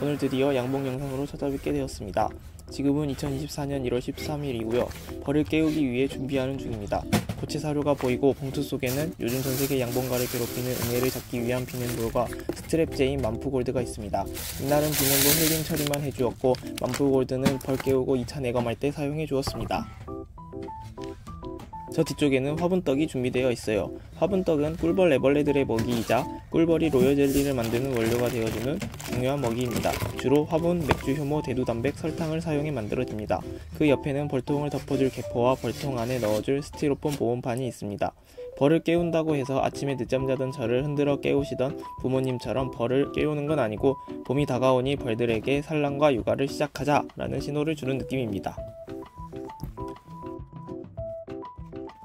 오늘 드디어 양봉 영상으로 찾아뵙게 되었습니다. 지금은 2024년 1월 13일이고요. 벌을 깨우기 위해 준비하는 중입니다. 고체 사료가 보이고 봉투 속에는 요즘 전 세계 양봉가를 괴롭히는 응애를 잡기 위한 비넨볼과 스트립제인 만푸골드가 있습니다. 이날은 비넨볼 흘림 처리만 해주었고 만푸골드는 벌 깨우고 2차 내검할 때 사용해 주었습니다. 저 뒤쪽에는 화분떡이 준비되어 있어요. 화분떡은 꿀벌 애벌레들의 먹이이자 꿀벌이 로열 젤리를 만드는 원료가 되어주는 중요한 먹이입니다. 주로 화분, 맥주, 효모, 대두단백, 설탕을 사용해 만들어집니다. 그 옆에는 벌통을 덮어줄 개포와 벌통 안에 넣어줄 스티로폼 보온판이 있습니다. 벌을 깨운다고 해서 아침에 늦잠 자던 저를 흔들어 깨우시던 부모님처럼 벌을 깨우는 건 아니고 봄이 다가오니 벌들에게 산란과 육아를 시작하자 라는 신호를 주는 느낌입니다.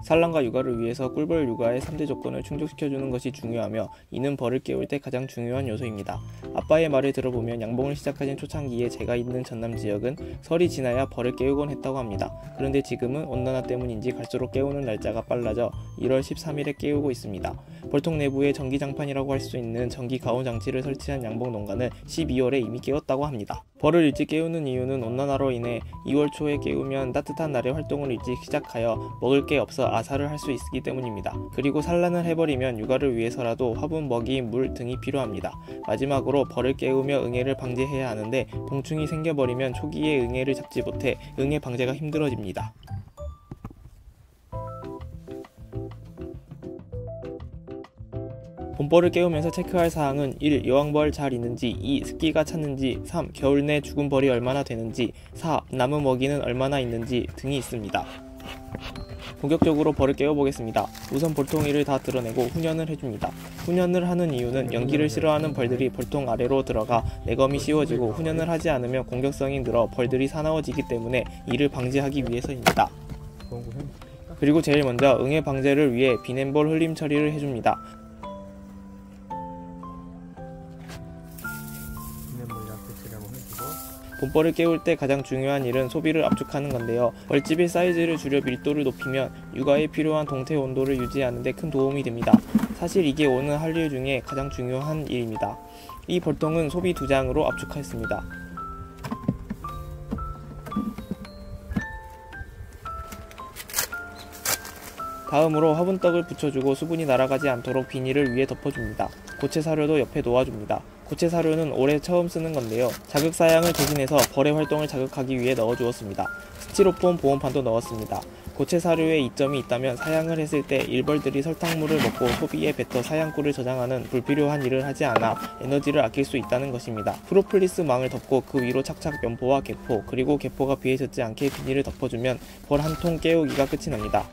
산란과 육아를 위해서 꿀벌 육아의 3대 조건을 충족시켜주는 것이 중요하며 이는 벌을 깨울 때 가장 중요한 요소입니다. 아빠의 말을 들어보면 양봉을 시작하신 초창기에 제가 있는 전남 지역은 설이 지나야 벌을 깨우곤 했다고 합니다. 그런데 지금은 온난화 때문인지 갈수록 깨우는 날짜가 빨라져 1월 13일에 깨우고 있습니다. 벌통 내부에 전기장판이라고 할 수 있는 전기 가온 장치를 설치한 양봉 농가는 12월에 이미 깨웠다고 합니다. 벌을 일찍 깨우는 이유는 온난화로 인해 2월 초에 깨우면 따뜻한 날에 활동을 일찍 시작하여 먹을 게 없어 아사를 할 수 있기 때문입니다. 그리고 산란을 해버리면 육아를 위해서라도 화분, 먹이, 물 등이 필요합니다. 마지막으로 벌을 깨우며 응애를 방지해야 하는데 봉충이 생겨버리면 초기에 응애를 잡지 못해 응애 방제가 힘들어집니다. 봄벌을 깨우면서 체크할 사항은 1. 여왕벌 잘 있는지 2. 습기가 찼는지 3. 겨울 내 죽은 벌이 얼마나 되는지 4. 나무 먹이는 얼마나 있는지 등이 있습니다. 본격적으로 벌을 깨워보겠습니다. 우선 볼통이를 다 드러내고 훈연을 해줍니다. 훈연을 하는 이유는 연기를 싫어하는 벌들이 볼통 아래로 들어가 내검이 씌워지고 훈연을 하지 않으면 공격성이 늘어 벌들이 사나워지기 때문에 이를 방지하기 위해서입니다. 그리고 제일 먼저 응애 방제를 위해 비냄볼 흘림 처리를 해줍니다. 봄벌을 깨울 때 가장 중요한 일은 소비를 압축하는 건데요. 벌집의 사이즈를 줄여 밀도를 높이면 육아에 필요한 동태 온도를 유지하는 데 큰 도움이 됩니다. 사실 이게 오늘 할 일 중에 가장 중요한 일입니다. 이 벌통은 소비 두 장으로 압축했습니다. 다음으로 화분떡을 붙여주고 수분이 날아가지 않도록 비닐을 위에 덮어줍니다. 고체 사료도 옆에 놓아줍니다. 고체 사료는 올해 처음 쓰는 건데요. 자극 사양을 대신해서 벌의 활동을 자극하기 위해 넣어주었습니다. 스티로폼 보온판도 넣었습니다. 고체 사료의 이점이 있다면 사양을 했을 때 일벌들이 설탕물을 먹고 소비에 뱉어 사양꿀을 저장하는 불필요한 일을 하지 않아 에너지를 아낄 수 있다는 것입니다. 프로폴리스 망을 덮고 그 위로 착착 면포와 개포 그리고 개포가 비에 젖지 않게 비닐을 덮어주면 벌 한 통 깨우기가 끝이 납니다.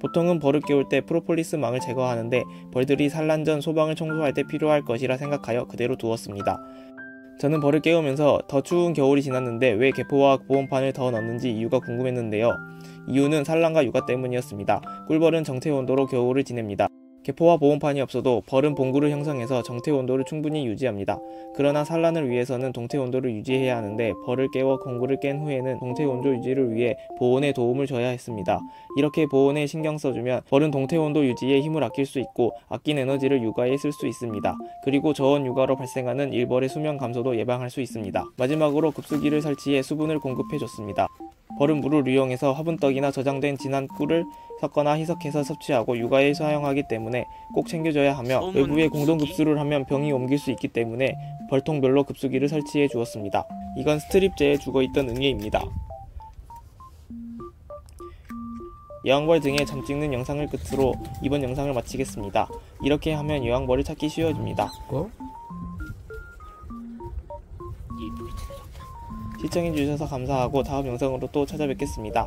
보통은 벌을 깨울 때 프로폴리스 망을 제거하는데 벌들이 산란 전 소방을 청소할 때 필요할 것이라 생각하여 그대로 두었습니다. 저는 벌을 깨우면서 더 추운 겨울이 지났는데 왜 개포와 보온판을 더 넣는지 이유가 궁금했는데요. 이유는 산란과 육아 때문이었습니다. 꿀벌은 정체 온도로 겨울을 지냅니다. 개포와 보온판이 없어도 벌은 봉구를 형성해서 정태 온도를 충분히 유지합니다. 그러나 산란을 위해서는 동태 온도를 유지해야 하는데 벌을 깨워 공구를 깬 후에는 동태 온도 유지를 위해 보온에 도움을 줘야 했습니다. 이렇게 보온에 신경 써주면 벌은 동태 온도 유지에 힘을 아낄 수 있고 아낀 에너지를 육아에 쓸 수 있습니다. 그리고 저온 육아로 발생하는 일벌의 수면 감소도 예방할 수 있습니다. 마지막으로 급수기를 설치해 수분을 공급해 줬습니다. 벌은 물을 이용해서 화분떡이나 저장된 진한 꿀을 섞거나 희석해서 섭취하고 육아에 사용하기 때문에 꼭 챙겨줘야 하며 외부에 공동급수를 하면 병이 옮길 수 있기 때문에 벌통별로 급수기를 설치해 주었습니다. 이건 스트립제에 죽어있던 응애입니다. 여왕벌 등의 점 찍는 영상을 끝으로 이번 영상을 마치겠습니다. 이렇게 하면 여왕벌을 찾기 쉬워집니다. 어? 시청해주셔서 감사하고 다음 영상으로 또 찾아뵙겠습니다.